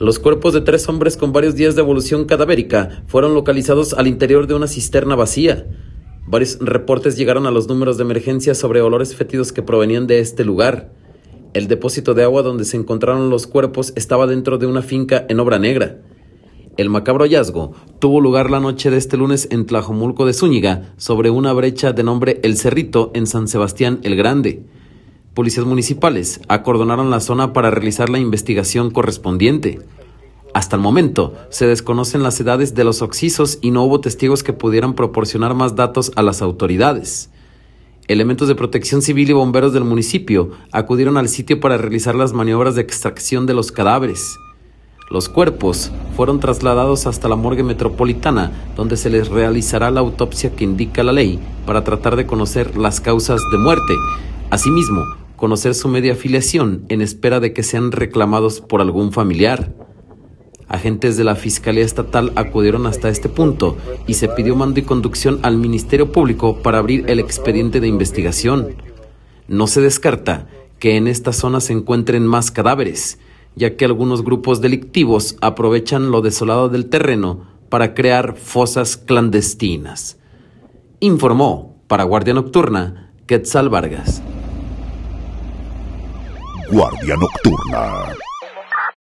Los cuerpos de tres hombres con varios días de evolución cadavérica fueron localizados al interior de una cisterna vacía. Varios reportes llegaron a los números de emergencia sobre olores fétidos que provenían de este lugar. El depósito de agua donde se encontraron los cuerpos estaba dentro de una finca en obra negra. El macabro hallazgo tuvo lugar la noche de este lunes en Tlajomulco de Zúñiga, sobre una brecha de nombre El Cerrito en San Sebastián el Grande. Policías municipales acordonaron la zona para realizar la investigación correspondiente. Hasta el momento, se desconocen las edades de los oxisos y no hubo testigos que pudieran proporcionar más datos a las autoridades. Elementos de protección civil y bomberos del municipio acudieron al sitio para realizar las maniobras de extracción de los cadáveres. Los cuerpos fueron trasladados hasta la morgue metropolitana, donde se les realizará la autopsia que indica la ley para tratar de conocer las causas de muerte. Asimismo, conocer su media afiliación en espera de que sean reclamados por algún familiar. Agentes de la Fiscalía Estatal acudieron hasta este punto y se pidió mando y conducción al Ministerio Público para abrir el expediente de investigación. No se descarta que en esta zona se encuentren más cadáveres, ya que algunos grupos delictivos aprovechan lo desolado del terreno para crear fosas clandestinas. Informó para Guardia Nocturna Quetzal Vargas. Guardia Nocturna.